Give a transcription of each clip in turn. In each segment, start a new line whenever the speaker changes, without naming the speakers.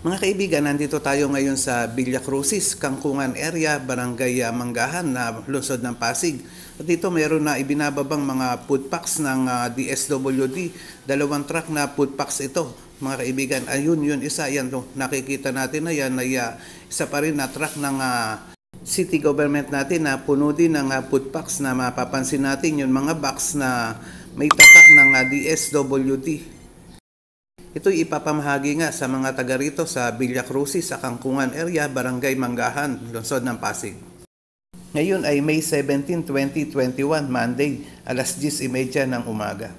Mga kaibigan, nandito tayo ngayon sa Villa Crucis, Kangkungan area, Barangay ah, Manggahan na lungsod ng Pasig. At dito meron na ibinababang mga food packs ng ah, DSWD. Dalawang truck na food packs ito. Mga kaibigan, ayun yun isa yan. Nakikita natin na yan ay ah, isa pa rin na truck ng ah, city government natin na puno din ng ah, food packs na mapapansin natin yung mga box na may tatak ng ah, DSWD. Ito'y ipapamahagi nga sa mga taga rito sa Villa Crucis sa Kangkungan area, Barangay Manggahan, Lungsod ng Pasig. Ngayon ay May 17, 2021, Monday, alas 10.30 ng umaga.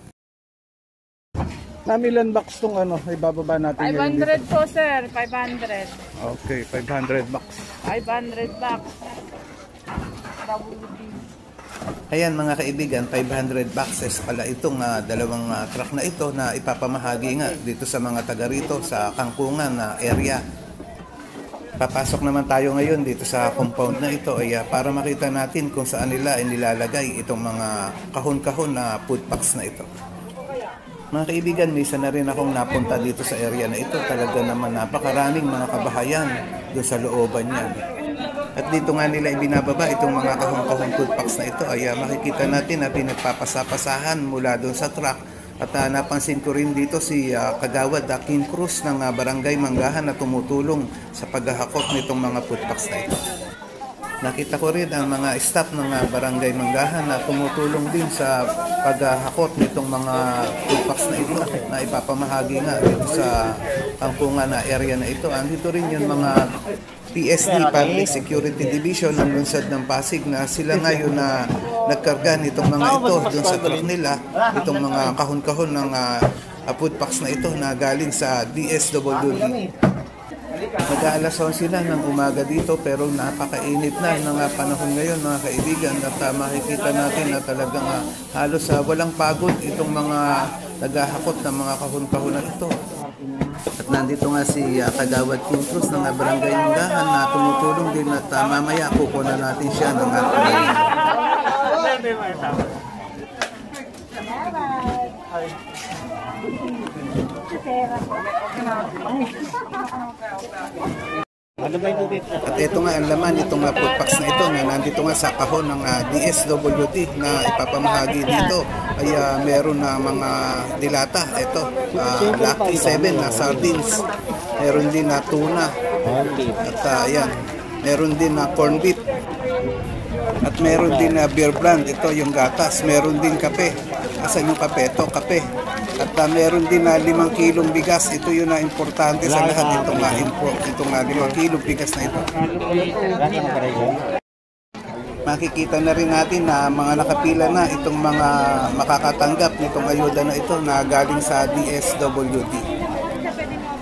Namilan box tong ano, ibababa natin ngayon
500
dito.
po sir, 500.
Okay, 500 box.
500 bucks.
Ayan mga kaibigan, 500 boxes pala itong ah, dalawang ah, truck na ito na ipapamahagi nga dito sa mga taga rito sa Kangkungan na area. Papasok naman tayo ngayon dito sa compound na ito ay ah, para makita natin kung saan nila inilalagay itong mga kahon-kahon na food packs na ito. Mga kaibigan, misa na rin akong napunta dito sa area na ito. Talaga naman napakaraming mga kabahayan doon sa looban niyan. At dito nga nila ibinababa itong mga kahong-kahong food packs na ito ay ah, makikita natin na pinagpapasapasahan mula doon sa truck. At ah, napansin ko rin dito si ah, Kagawad Akin Cruz ng ah, Barangay Manggahan na tumutulong sa paghahakot nitong mga food packs na ito. Nakita ko rin ang mga staff ng ah, Barangay Manggahan na tumutulong din sa paghahakot nitong mga food packs na ito na ipapamahagi nga dito sa kangkungan na area na ito. Andito rin yung mga PSD, Public Security Division ng lungsod ng Pasig na sila ngayon na nagkarga nitong mga ito doon sa truck nila, itong mga kahon-kahon ng ah, food packs na ito na galing sa DSWD. Mag-aalas 11 na ng umaga dito pero napakainit na ng ah, panahon ngayon mga kaibigan. At ah, makikita natin na talagang ah, halos ah, walang pagod itong mga naghahakot ng mga kahon-kahon na ito. At nandito nga si uh, Kagawad King Cruz ng Barangay Munggahan na tumutulong din at ah, mamaya kukunan natin siya ng uh, At ito nga ang laman itong uh, food packs na ito na nandito nga sa kahon ng ah, DSWD na ipapamahagi dito ay ah, meron na mga dilata. Ito, ah, Lucky 7 na sardines. Meron din na tuna. At ah, yan, meron din na corn beef. At meron din na beer brand. Ito yung gatas. Meron din kape. Asan yung kape? Ito, kape. At ah, meron din na limang kilong bigas. Ito yung na importante sa lahat. Itong uh, import. Itong uh, limang kilong bigas na ito. Makikita na rin natin na mga nakapila na itong mga makakatanggap nitong ayuda na ito na galing sa DSWD.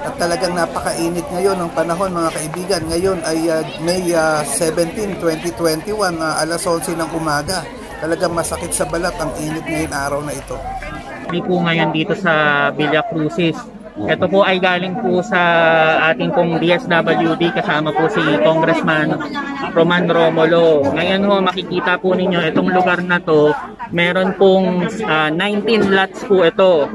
At talagang napakainit ngayon ng panahon mga kaibigan. Ngayon ay uh, May uh, 17, 2021, uh, alas 11 ng umaga. Talagang masakit sa balat ang init ngayon araw na ito.
Kami po ngayon dito sa Villa Crucis. Ito po ay galing po sa ating pong DSWD kasama po si Congressman Roman Romulo. Ngayon ho makikita po ninyo itong lugar na to, meron pong ah, 19 lots po ito.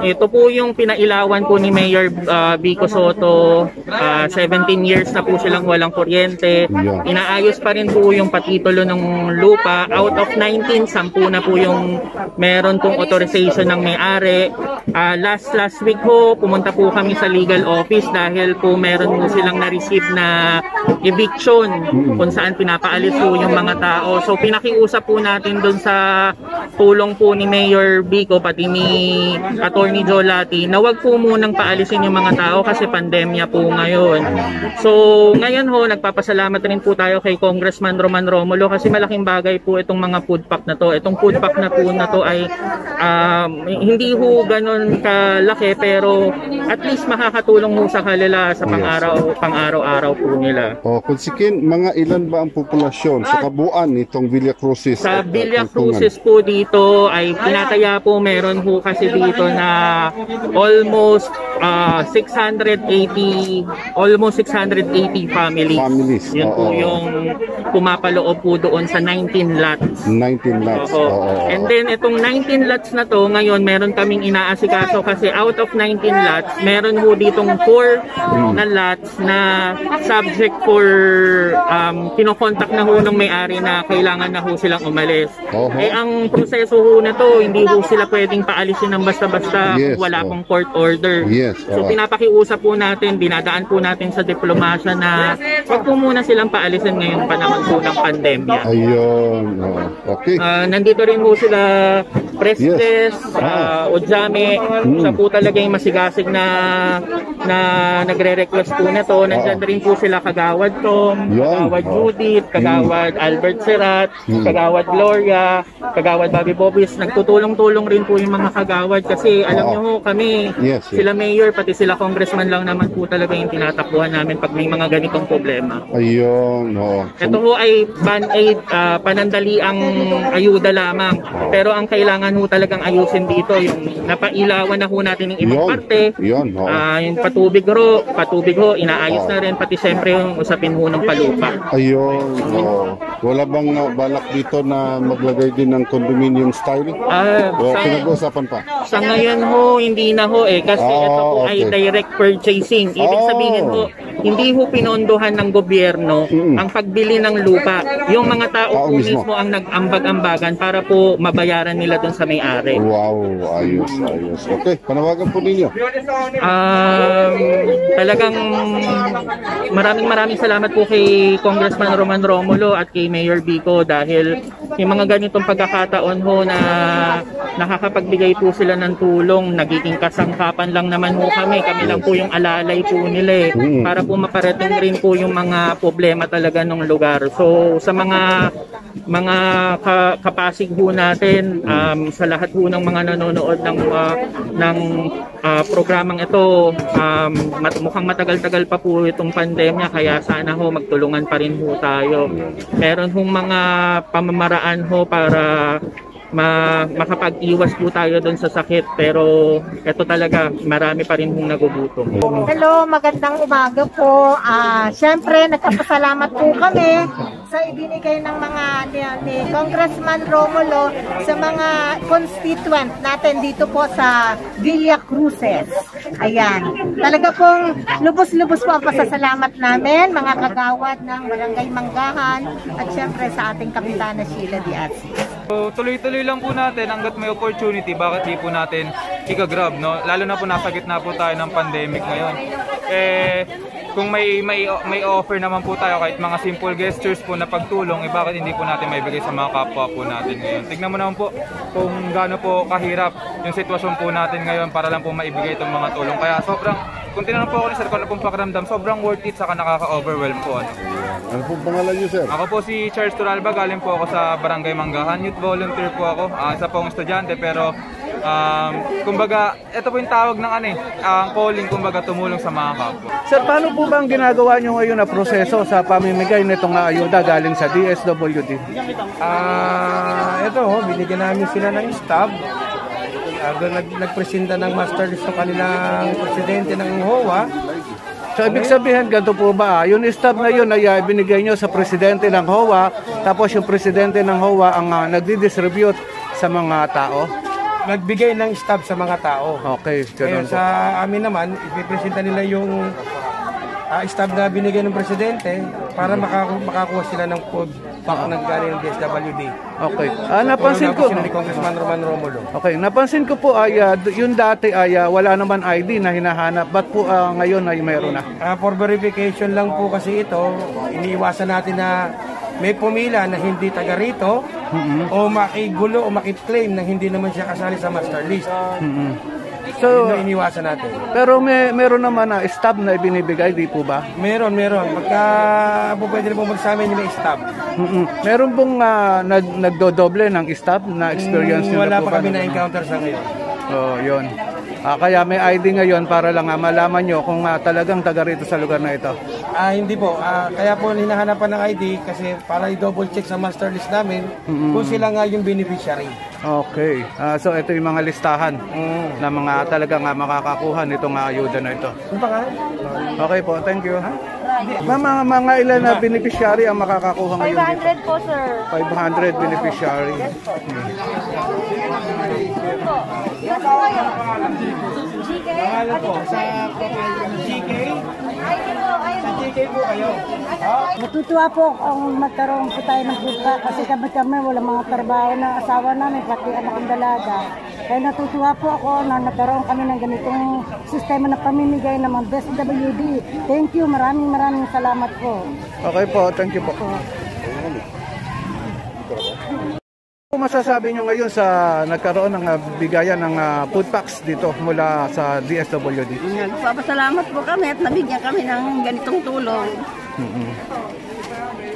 Ito po yung pinailawan po ni Mayor ah, Vico Soto. Ah, 17 years na po silang walang kuryente. Inaayos pa rin po yung patitulo ng lupa. Out of 19, 10 na po yung meron pong authorization ng may-ari. Ah, last last week po, pumunta po kami sa legal office dahil po meron po silang na-receive na eviction kung saan pinapaalis po yung mga tao. So pinakiusap po natin doon sa tulong po ni Mayor Vico pati ni Attorney Jolati na wag po munang paalisin yung mga tao kasi pandemya po ngayon. So ngayon ho, nagpapasalamat rin po tayo kay Congressman Roman Romulo kasi malaking bagay po itong mga food pack na to. Itong food pack na po na to ay um, hindi ho ganun kalaki pero at least makakatulong ho sa kanila sa pang-araw pang-araw-araw po nila.
O, kung sikin, mga ilan ba ang populasyon sa kabuuan nitong Villa Crucis?
Sa Villa? Crucis po dito ay pinataya po meron po kasi dito na almost ah, 680 almost 680 families.
Families,
Yun po
oo.
yung pumapaloob po doon sa 19 lots.
19 lots.
Oo.
Oo.
And then itong 19 lots na to, ngayon meron kaming inaasikaso kasi out of 19 lots, meron ho ditong 4 na lots na subject for um, kinokontak na ho ng may-ari na kailangan na ho silang umalis.
Oho.
Eh ang proseso ho na to, hindi ho sila pwedeng paalisin ng basta-basta
Yes,
wala
oo.
pong court order.
Yes,
So
oo.
pinapakiusap po natin, dinadaan po natin sa diplomasya na wag po muna silang paalisin ngayong panahon po ng pandemya.
Ayun. oo. Okay.
Ah, nandito rin po sila Prestes, ah, Ojame, siya po talaga yung masigasig na na nagre-request po na to. Nandyan rin po sila Kagawad Tom,
Yan.
Kagawad
Oo.
Judith, Kagawad Albert Serat,
Mm.
Kagawad Gloria, Kagawad Bobby Bobis. Nagtutulong-tulong rin po yung mga kagawad kasi alam
Oo.
niyo ho kami,
Yes, yes.
sila mayor pati sila congressman lang naman po talaga yung tinatakbuhan namin pag may mga ganitong problema.
Ayun. Oo.
Ito ho ay band-aid, ah, panandali ang ayuda lamang. Pero ang kailangan ho talagang ayusin dito, yung napailawan na ho natin ng ibang
Yun.
parte.
Yun. oo.
Ah, yung patubig ho, patubig ho, inaayos na rin, pati siyempre yung usapin ho ng palupa.
Ayun. oo. Wala bang uh, balak dito na maglagay din ng condominium style?
Ah,
O
sa,
pinag-uusapan pa?
sa ngayon ho, hindi na ho eh, kasi
Ah,
ito po ay
okay.
direct purchasing. Ibig
Oh.
sabihin ho, hindi ho pinondohan ng gobyerno
Mm.
ang pagbili ng lupa. Yung mga tao
Tao
po
mismo.
mismo ang nag-ambag-ambagan para po mabayaran nila dun sa may-ari.
Wow. Ayos. Ayos. Okay. Panawagan po ninyo.
Um, talagang maraming maraming salamat po kay Congressman Roman Romulo at kay Mayor Bico dahil yung mga ganitong pagkakataon ho na nakakapagbigay po sila ng tulong, nagiging kasangkapan lang naman ho kami. Kami lang po yung alalay po nila eh,
Mm.
para po maparating rin po yung mga problema talaga ng lugar. So sa mga mga ka- kapasig ho natin um, sa lahat ho ng mga nanonood ng uh, ng uh, programang ito um, mat- mukhang matagal-tagal pa po itong pandemya kaya sana ho magtulungan pa rin ho tayo. Meron hong mga pamamaraan ho para ma makapag-iwas po tayo doon sa sakit pero ito talaga marami pa rin hong nagugutom.
Hello, magandang umaga po. Ah, Siyempre, nagpapasalamat po kami sa ibinigay ng mga ni, ni Congressman Romulo sa mga constituent natin dito po sa Villa Cruces. Ayan. Talaga pong lubos-lubos po ang pasasalamat namin, mga kagawad ng Barangay Manggahan at siyempre sa ating Kapitana Sheila Diaz.
So, tuloy-tuloy lang po natin hanggat may opportunity, bakit di po natin ika-grab, no? Lalo na po nasa gitna po tayo ng pandemic ngayon. Eh, kung may, may, may offer naman po tayo kahit mga simple gestures po na pagtulong, eh bakit hindi po natin maibigay sa mga kapwa po natin ngayon. Tignan mo naman po kung gaano po kahirap yung sitwasyon po natin ngayon para lang po maibigay itong mga tulong. Kaya sobrang, kung tinanong po ako ni Sir kung ano pong pakiramdam, sobrang worth it saka nakaka-overwhelm po. Ano.
Ano po pangalan niyo, sir?
Ako po si Charles Turalba, galing po ako sa Barangay Manggahan. Youth volunteer po ako. Ah, isa po akong estudyante pero um, kumbaga, ito po yung tawag ng ano eh, ang calling kumbaga tumulong sa mga kapwa.
Sir, paano po ba ang ginagawa nyo ngayon na proseso sa pamimigay nitong ayuda galing sa DSWD?
Ah, ito ho, binigyan namin sila ng staff. Uh, nag nagpresenta ng master list ng kanilang presidente ng HOA.
So, ibig sabihin, ganito po ba? Yung staff na yun ay ah, binigay nyo sa presidente ng HOA, tapos yung presidente ng HOA ang uh, nagdi-distribute sa mga tao?
Nagbigay ng staff sa mga tao.
Okay, ganun
Ngayon
po.
sa amin naman, ipipresenta nila yung ah, staff na binigay ng presidente para makaku- makakuha sila ng food pack na galing ng DSWD.
Okay. Ah, napansin ko.
Sila ni Congressman Roman Romulo.
Okay, napansin ko po ay ah, d- yung dati ay ah, wala naman ID na hinahanap. Ba't po ah, ngayon ay meron na?
Ah, for verification lang po kasi ito, iniiwasan natin na may pumila na hindi taga rito o makigulo o makiklaim na hindi naman siya kasali sa master list.
So,
Yun ang iniwasan natin.
pero may meron naman na stub na ibinibigay, di po ba?
Meron, meron. Pagka po pwede na po magsamin yung may stop.
Mm-mm. Meron pong ah, nag, nagdodoble ng stub na experience
Mm,
nyo
wala
na po
pa
ba?
kami na-encounter sa ngayon.
Oh, yun. Ah, kaya may ID ngayon para lang ah, malaman nyo kung ah, talagang taga rito sa lugar na ito.
Ah, hindi po. Ah, kaya po hinahanapan ng ID kasi para i-double check sa master list namin kung sila nga yung beneficiary.
Okay. Ah, so ito yung mga listahan na mga talagang ah, makakakuha nitong ah, ayuda na ito.
Ano pa ka?
Okay po, thank you. Ma'am, mga, mga ilan na beneficiary ang makakakuha ngayon dito?
500 po, sir.
500 beneficiary.
Pangalan po sa GK. Sa GK po kayo.
Natutuwa po kung magkaroon po tayo ng puta kasi kami kami wala mga trabaho ng asawa namin pati anak ng dalaga. Kaya natutuwa po ako na nagkaroon kami ng ganitong sistema na pamimigay ng mga Best WD. Thank you, maraming maraming salamat po.
Okay po, thank you po. Ano masasabi nyo ngayon sa nagkaroon ng ah, bigayan ng ah, food packs dito mula sa DSWD?
Nagpapasalamat po kami at nabigyan kami ng ganitong tulong.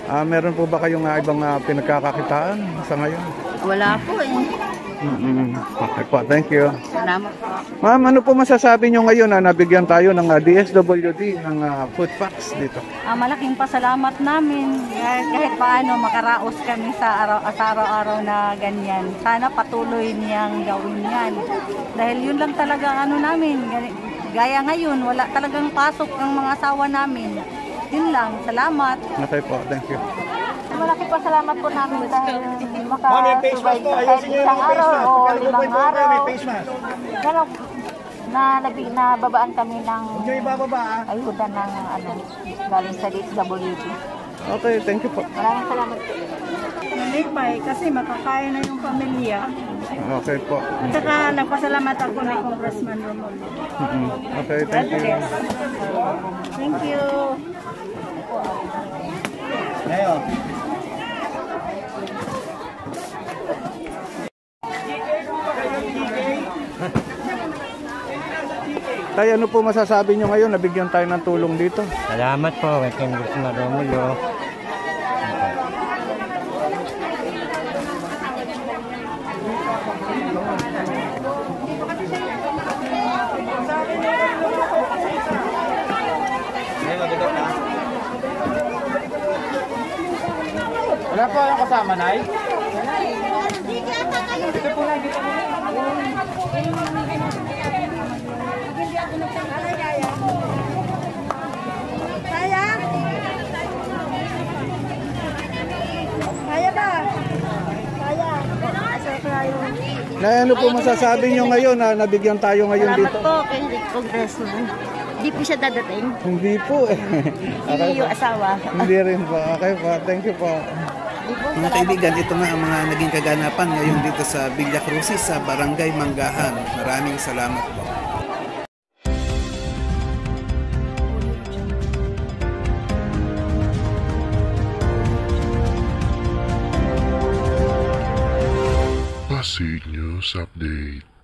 Ah, meron po ba kayong ah, ibang ah, pinagkakakitaan sa ngayon?
Wala po eh.
Mm Okay po, thank you.
Salamat po.
Ma'am, ano po masasabi nyo ngayon na nabigyan tayo ng ah, DSWD ng ah, food packs dito?
Ah, malaking pasalamat namin kahit, kahit paano makaraos kami sa araw sa araw-araw na ganyan. Sana patuloy niyang gawin yan. Dahil yun lang talaga ano namin. Gaya ngayon, wala talagang pasok ang mga asawa namin. Yun lang. Salamat.
Okay po, thank you.
Malaking pasalamat po namin dahil maka
Ma'am, may face mask po. Ayusin niyo yung
isang
face
araw
mask.
o limang araw.
may face mask.
Pero na nabi na babaan kami ng
ah.
ayuda ng ano galing sa DSWD.
Okay, thank you po.
Maraming salamat po.
Nalipay kasi makakain na yung pamilya.
Okay po.
At saka nagpasalamat ako na Congressman Romulo.
Mhm. Okay, thank you.
Thank you.
Ngayon.
Tay, ano po masasabi nyo ngayon? Nabigyan tayo ng tulong dito.
Salamat po kay Congressman Romulo.
Wala po yung kasama, Nay?
Kaya? Kaya ba? Kaya. Asa kayo?
Na ano po masasabi nyo ngayon na nabigyan tayo ngayon
Salamat
dito?
po kay Congressman. Hindi po siya dadating.
Hindi po eh.
Hindi yung asawa.
Hindi rin po. Okay po, thank you po.
Mga kaibigan, ito nga ang mga naging kaganapan ngayon dito sa Villa Crucis sa Barangay Manggahan. Maraming salamat po.
Pasig News Update.